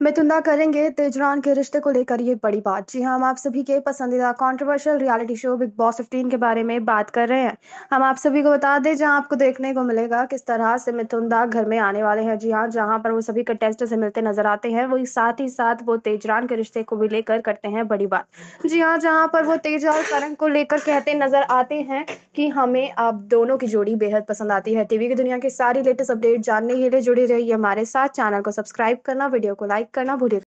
मिथुन दा करेंगे तेजरान के रिश्ते को लेकर ये बड़ी बात। जी हाँ हम आप सभी के पसंदीदा controversial reality show Bigg Boss 15 के बारे में बात कर रहे हैं। हम आप सभी को बता दें, जहाँ आपको देखने को मिलेगा किस तरह से मिथुन दा घर में आने वाले हैं। जी हाँ जहाँ पर वो सभी कंटेस्टेंट से मिलते नज़र आते हैं, वही साथ ही साथ वो तेजरान के रिश्ते को भी लेकर करते हैं बड़ी बात। जी हाँ जहाँ पर वो तेज और करण को लेकर कहते नज़र आते हैं कि हमें आप दोनों की जोड़ी बेहद पसंद आती है। टीवी की दुनिया के सारी लेटेस्ट अपडेट जानने के लिए जुड़ी रहिए हमारे साथ। चैनल को सब्सक्राइब करना, वीडियो को लाइक करना भूलिए।